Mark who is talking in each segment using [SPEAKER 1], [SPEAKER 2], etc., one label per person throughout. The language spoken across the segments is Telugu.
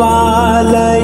[SPEAKER 1] பாலை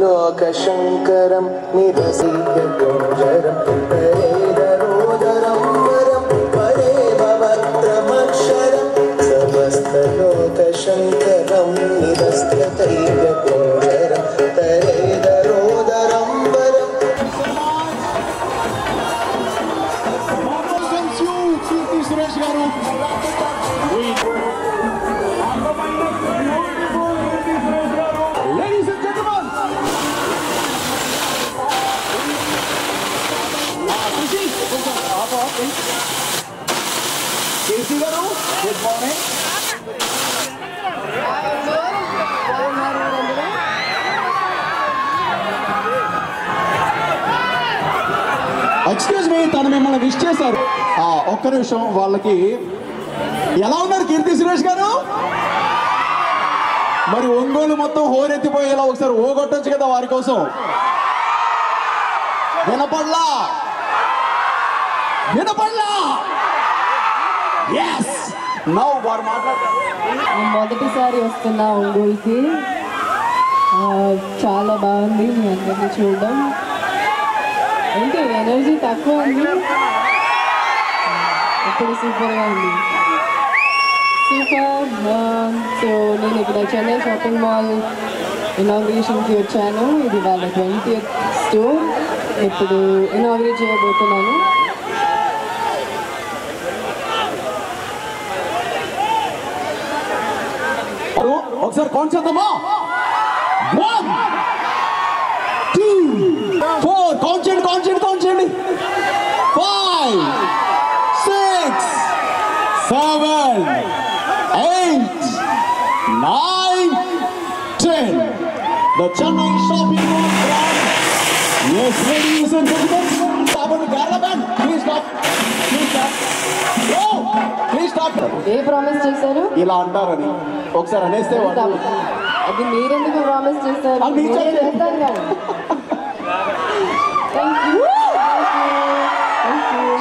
[SPEAKER 2] लोकशङ्करं निधसीय గారు గుడ్ మార్నింగ్
[SPEAKER 3] ఎక్స్క్యూజ్ మీ తను మిమ్మల్ని విష్ చేశారు. ఒక్క నిమిషం వాళ్ళకి ఎలా ఉన్నారు కీర్తి సురేష్ గారు? మరి ఒంగోలు మొత్తం హోరెత్తిపోయేలా ఒకసారి ఓగొట్టొచ్చు కదా వారి కోసం? వినపడ్లా? వినపడ్లా? ఎస్ నౌ వారు మాట్లాడతారు
[SPEAKER 4] మొదటిసారి వస్తున్నా ఒంగోలుకి. చాలా బాగుంది మీ అందరినీ చూడడం. ఏంటి ఎనర్జీ తక్కువ ఉంది? ఇప్పుడు సూపర్గా ఉంది. సూపర్. సో నేను ఇక్కడ చెన్నై షాపింగ్ మాల్ ఇనాగ్రేషన్కి వచ్చాను. ఇది వాళ్ళ ట్వంటీ స్టోర్ ఇప్పుడు ఇనాగ్రేట్ చేయబోతున్నాను
[SPEAKER 3] వారు ఒకసారి కౌంట్ చేద్దామా వన్ టూ ఫోర్ కౌంట్ చేయండి కౌంట్ చేయండి కౌంట్ చేయండి five six seven eight nine ten the Chennai shopping Yes, ladies and gentlemen, stop on the band. Please stop. Please stop. No, please stop.
[SPEAKER 4] ఏ ప్రామిస్ చేశారు
[SPEAKER 3] ఇలా అంటారని ఒకసారి అనేస్తే
[SPEAKER 4] అది మీరెందుకు ప్రామిస్ చేస్తారు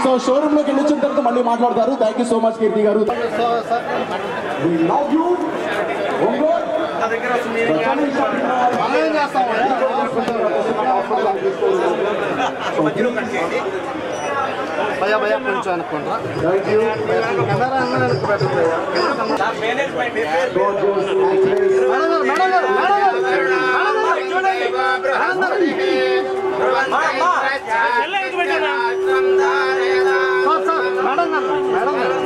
[SPEAKER 3] సో షోరూమ్లోకి వెళ్ళి వచ్చిన తర్వాత మళ్ళీ మాట్లాడతారు. Thank you so much Keerthi గారు. ఒంగోలు.
[SPEAKER 5] భయ భయ కొంచెం అనుకుంటా కెమెరా పెట్టండి మేడం మేడం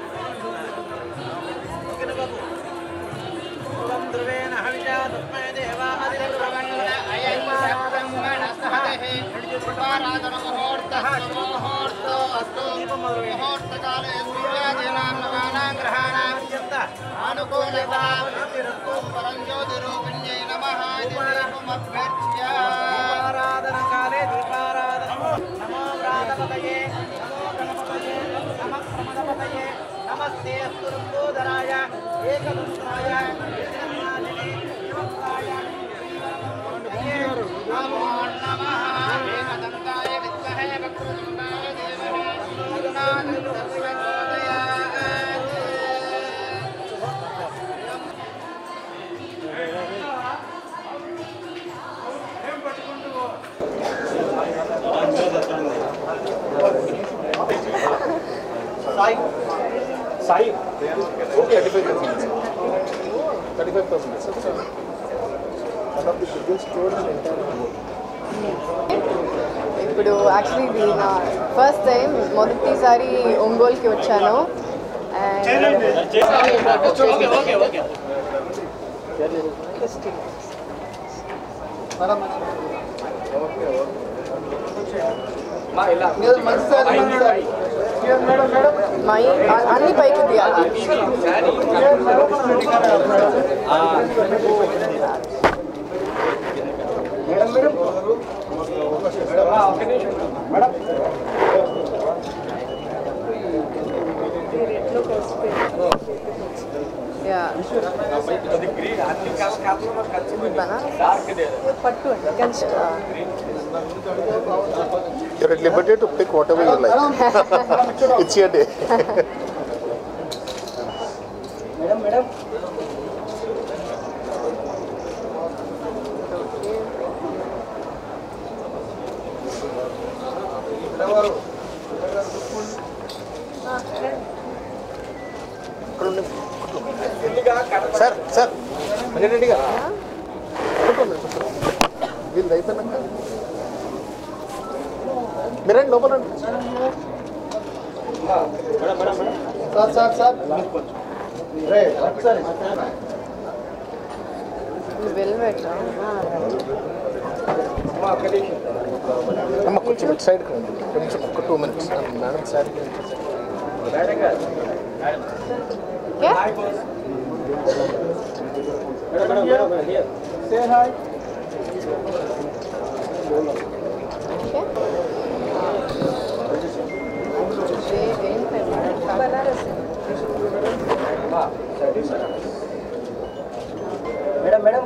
[SPEAKER 5] మేడం గారు చూడండి మేడం గారు సార్ సార్ మేడం గారు మేడం గారు
[SPEAKER 6] ఏం కాదు ఆయన సెల్లెట్ పెడుతుంటే
[SPEAKER 5] ఆరాధనకాలే దీపారాధన నమో వ్రాతపతయే
[SPEAKER 4] ఇప్పుడు యాక్చువల్లీ ఇది నా ఫస్ట్ టైం మొదటిసారి ఒంగోలుకి వచ్చాను అండ్ మై అన్ని పైకి తీయాలి యా పట్టు అండి Kanchi
[SPEAKER 7] You're at liberty to pick whatever you like. it's your day. Madam, madam. Sir sir ಮನೆ ರೆಡಿಗ ಇಲ್ಲಿ ಐತನಕ್ಕ సార్ సార్ రెడ్డి గారు వీళ్ళు అయిపోయినాక మీరండి లోపల రండి. సార్ సార్ సార్ రే, ఒకసారి.
[SPEAKER 4] వెల్వెట్
[SPEAKER 7] అమ్మ కొంచెం ఇటు సైడ్ రండి కొంచెం ఒక టూ మినిట్స్ మేడం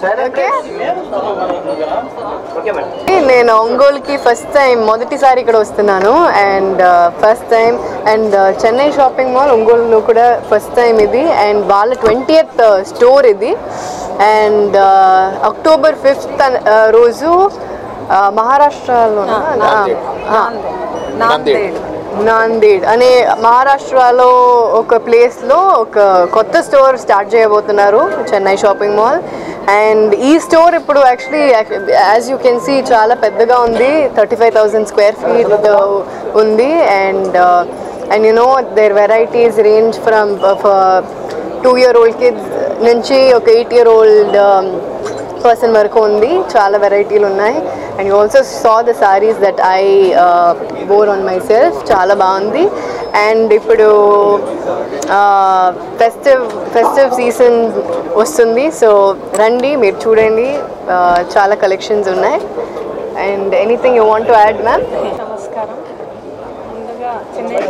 [SPEAKER 7] సార్
[SPEAKER 4] నేను ఒంగోలుకి ఫస్ట్ టైం మొదటిసారి ఇక్కడ వస్తున్నాను. And first time and Chennai shopping mall ఒంగోలులో కూడా ఫస్ట్ టైం ఇది. అండ్ వాళ్ళ ట్వంటీయత్ స్టోర్ ఇది. అండ్ అక్టోబర్ ఫిఫ్త్ రోజు మహారాష్ట్రలో
[SPEAKER 7] నాందేడ్.
[SPEAKER 4] అనే మహారాష్ట్రలో ఒక ప్లేస్లో ఒక కొత్త స్టోర్ స్టార్ట్ చేయబోతున్నారు చెన్నై షాపింగ్ మాల్. అండ్ ఈ స్టోర్ ఇప్పుడు actually as you can see చాలా పెద్దగా ఉంది. Thirty five thousand square feet ఉంది. And and you know there varieties range from two year old kids నుంచి ఒక ఎయిట్ ఇయర్ ఓల్డ్ పర్సన్ వరకు ఉంది. చాలా వెరైటీలు ఉన్నాయి. And you also saw the saris that I bore on myself చాలా బాగుంది. అండ్ ఇప్పుడు ఫెస్టివ్ ఫెస్టివ్ సీజన్ వస్తుంది. సో రండి మీరు చూడండి. Uh, చాలా కలెక్షన్స్ ఉన్నాయి. And anything you want to add ma'am
[SPEAKER 8] నమస్కారం. ముందుగా చెన్నై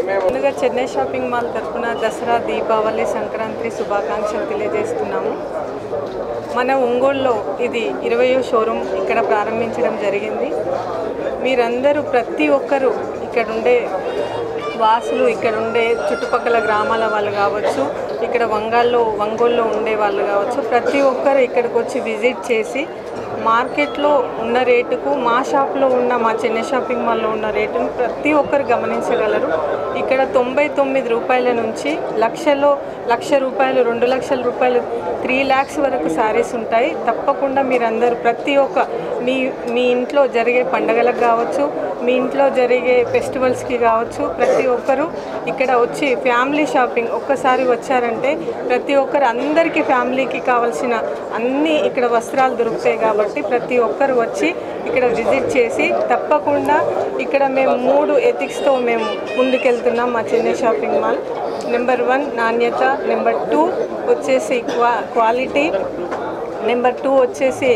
[SPEAKER 8] ముందుగా చెన్నై షాపింగ్ మాల్ తరఫున దసరా దీపావళి సంక్రాంతి శుభాకాంక్షలు తెలియజేస్తున్నాము. మన ఒంగోలులో ఇది ఇరవయో షోరూమ్ ఇక్కడ ప్రారంభించడం జరిగింది. మీరందరూ ప్రతి ఒక్కరూ ఇక్కడ ఉండే వాసులు ఇక్కడ ఉండే చుట్టుపక్కల గ్రామాల వాళ్ళు కావచ్చు ఇక్కడ వంగాల్లో ఒంగోల్లో ఉండే వాళ్ళు కావచ్చు ప్రతి ఒక్కరు ఇక్కడికి వచ్చి విజిట్ చేసి మార్కెట్లో ఉన్న రేటుకు మా షాప్లో ఉన్న మా చెన్నై షాపింగ్ మాల్లో ఉన్న రేటును ప్రతి ఒక్కరు గమనించగలరు. ఇక్కడ తొంభై తొమ్మిది రూపాయల నుంచి లక్షలో లక్ష రూపాయలు రెండు లక్షల రూపాయలు త్రీ ల్యాక్స్ వరకు శారీస్ ఉంటాయి. తప్పకుండా మీరందరూ ప్రతి ఒక్క మీ మీ ఇంట్లో జరిగే పండగలకు కావచ్చు మీ ఇంట్లో జరిగే ఫెస్టివల్స్కి కావచ్చు ప్రతి ఒక్కరు ఇక్కడ వచ్చి ఫ్యామిలీ షాపింగ్ ఒక్కసారి వచ్చారంటే ప్రతి ఒక్కరు అందరికీ ఫ్యామిలీకి కావాల్సిన అన్నీ ఇక్కడ వస్త్రాలు దొరుకుతాయి కాబట్టి ప్రతి ఒక్కరు వచ్చి ఇక్కడ విజిట్ చేసి తప్పకుండా ఇక్కడ మేము మూడు ఎథిక్స్తో మేము ముందుకెళ్తున్నాం మా Chennai shopping mall. Number one నాణ్యత. నెంబర్ టూ వచ్చేసి క్వా క్వాలిటీ. నెంబర్ టూ వచ్చేసి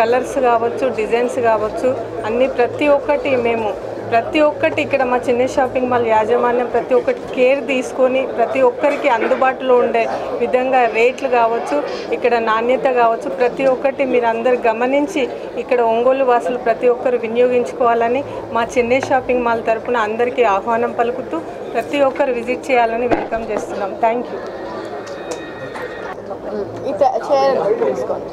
[SPEAKER 8] కలర్స్ కావచ్చు డిజైన్స్ కావచ్చు అన్ని ప్రతి ఒక్కటి మేము ప్రతి ఒక్కటి ఇక్కడ మా చిన్న షాపింగ్ మాల్ యాజమాన్యం ప్రతి ఒక్కటి కేర్ తీసుకొని ప్రతి ఒక్కరికి అందుబాటులో ఉండే విధంగా రేట్లు కావచ్చు ఇక్కడ నాణ్యత కావచ్చు ప్రతి ఒక్కటి మీరు అందరు గమనించి ఇక్కడ ఒంగోలు వాసులు ప్రతి ఒక్కరు వినియోగించుకోవాలని మా చెన్నై షాపింగ్ మాల్ తరఫున అందరికీ ఆహ్వానం పలుకుతూ ప్రతి ఒక్కరు విజిట్ చేయాలని వెల్కమ్ చేస్తున్నాం. థ్యాంక్ యూ
[SPEAKER 4] ఈ చైర్ తీసుకోండి.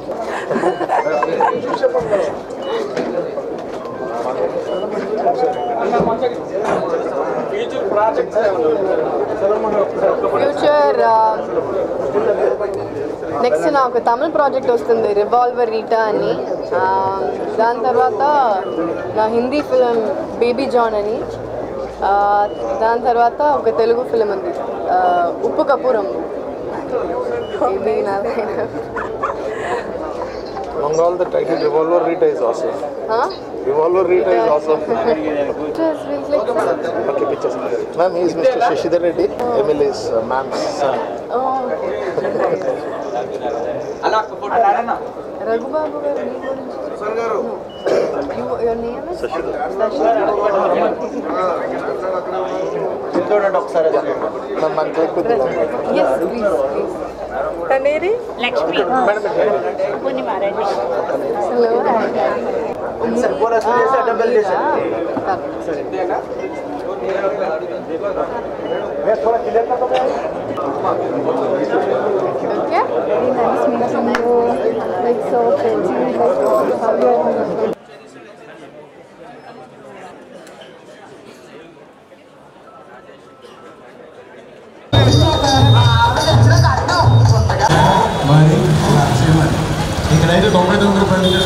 [SPEAKER 4] ఫ్యూచర్ నెక్స్ట్ uh, నా ఒక తమిళ ప్రాజెక్ట్ వస్తుంది రివాల్వర్ రీటా అని. దాని తర్వాత నా హిందీ ఫిలిం బేబీ జాన్ అని. దాని తర్వాత ఒక తెలుగు ఫిలిం ఉంది ఉప్పు కపూరం.
[SPEAKER 7] Bengal, the title Revolver Rita is awesome.
[SPEAKER 4] Huh?
[SPEAKER 7] Revolver Rita is awesome. Okay, pictures. Ma'am, he is Mr. Shashidhar Reddy. Emil is uh, ma'am's son.
[SPEAKER 4] Oh. Raghubabu గారు your name is
[SPEAKER 7] Ma'am, man, take with you.
[SPEAKER 4] Yes, please, please.
[SPEAKER 8] तनेरी
[SPEAKER 6] लक्ष्मी। पूर्णिमा
[SPEAKER 4] रेड्डी स्लो सर बोला स्लो सर डबल ले सर।
[SPEAKER 2] देना मैं थोड़ा क्लियर कर दो?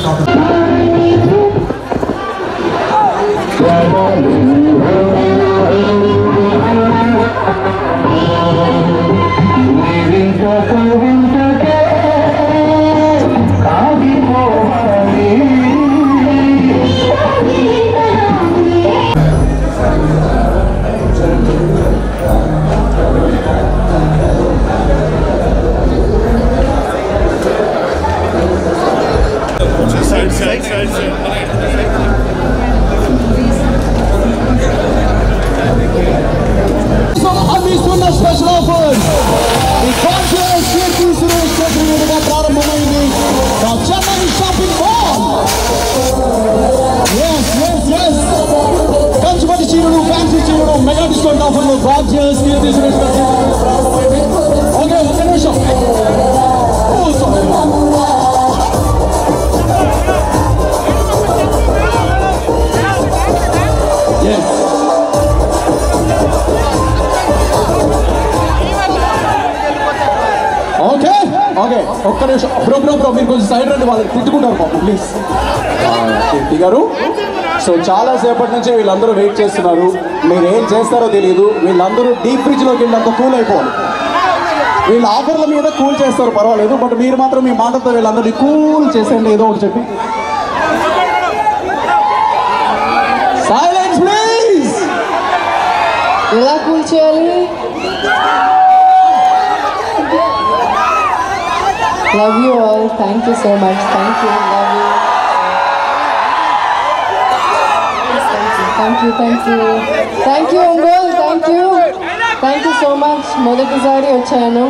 [SPEAKER 2] తొమ్మిది రూపాయల నుంచి స్టార్ట్
[SPEAKER 3] అందిస్తున్న కొంచెం సైడ్ రండి వాళ్ళు తిట్టుకుంటారు పాపం ప్లీజ్ కీర్తి గారు. సో చాలా సేపటి నుంచి వీళ్ళందరూ వెయిట్ చేస్తున్నారు. మీరు ఏం చేస్తారో తెలియదు వీళ్ళందరూ డీప్ ఫ్రిడ్జ్లోకి వెళ్ళి అంత కూల్ అయిపోవాలి. వీళ్ళ ఆఫర్ల మీద కూల్ చేస్తారు పర్వాలేదు. బట్ మీరు మాత్రం మీ మాటతో వీళ్ళందరినీ కూల్ చేసేయండి ఏదో ఒకటి చెప్పి. సైలెన్స్ ప్లీజ్
[SPEAKER 4] ఎలా కూల్ చేయాలి? Love you all thank you so much thank you love you thank you thank you thank you Ongole thank you thank you so much మొదటిసారి వచ్చాను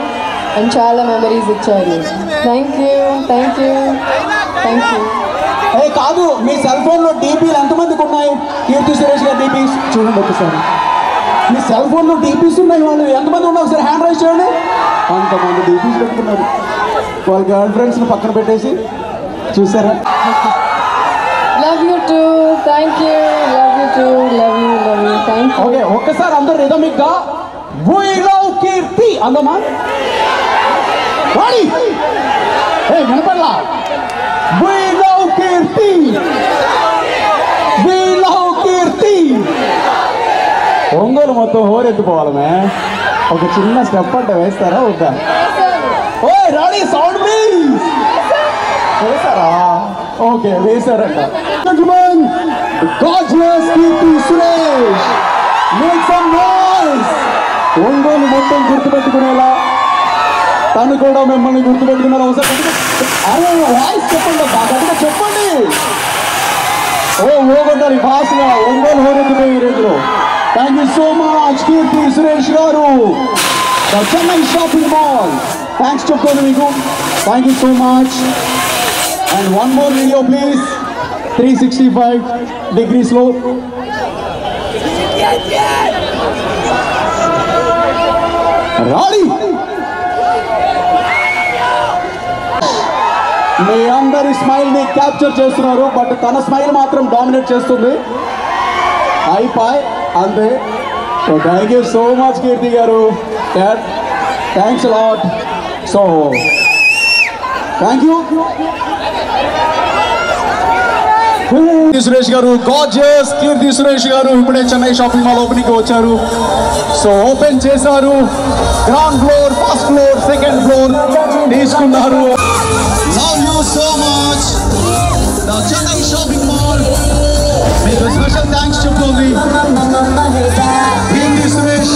[SPEAKER 4] అండ్ చాలా మెమరీస్ ఇచ్చారు thank you thank you thank you
[SPEAKER 3] అదే కాదు మీ సెల్ ఫోన్లో డీపీలు ఎంతమందికి ఉన్నాయి? కీర్తి సురేష్ గారు డీపీస్ చూడండి ఒకసారి. మీ సెల్ ఫోన్లో డీపీస్ ఉన్నాయి వాళ్ళు. ఎంతమంది ఉన్నారు ఒకసారి? హ్యాండ్ రైజ్ చేయండి. అంతమంది డీపీస్ పెట్టుకున్నారు. వాళ్ళ గర్ల్ ఫ్రెండ్స్ని పక్కన పెట్టేసి చూసారా?
[SPEAKER 4] Love you too thank you love you too love you love you thank you
[SPEAKER 3] okay ఒక్కసారి అందరు రిథమిక్గా వీ లవ్ కీర్తి అందమా? వాడి ఏ వినపడలా? We love Keerthi we love Keerthi Ongole మొత్తం హోరెత్తిపోవాలి మే ఒక చిన్న స్టెప్ అంటే వేస్తారా? వద్దా? ఓయ్ రాణి సౌండ్ ప్లీజ్ వేసారా okay వేసారంట gentlemen gorgeous Keerthi Suresh. Make some noise Ongole మొత్తం గుర్తుపెట్టుకునేలా. తను కూడా మిమ్మల్ని గుర్తుపెట్టుకున్నారు. ఒకసారి అరే వాయిస్ చెప్పండి అబ్బా, గట్టిగా చెప్పండి. ఓ ఓగొట్టాలి ఫాస్ట్గా ఒంగోలు హోరెత్తిపోయి ఈ రేంజ్లో. Thank you so much Keerthi Suresh గారు. చెన్నై షాపింగ్ మాల్ థ్యాంక్స్ చెప్తాను మీకు thank you so much and one more video please three sixty five డిగ్రీస్లో రాడి మీ అందరి స్మైల్ని క్యాప్చర్ చేస్తున్నారు బట్ తన స్మైల్ మాత్రం డామినేట్ చేస్తుంది. అయిపోయి అంతే so thank you so much Keerthi గారు. Thanks lot so thank you Keerthi Suresh గారు గాజెస్ కీర్తి సురేష్ గారు ఇప్పుడే చెన్నై షాపింగ్ మాల్ ఓపెనింగ్ వచ్చారు. సో ఓపెన్ చేశారు. Ground floor first floor second floor తీసుకున్నారు. Love you so much the Chennai shopping mall మీకు స్పెషల్ థ్యాంక్స్ చెప్తుంది. కీర్తి సురేష్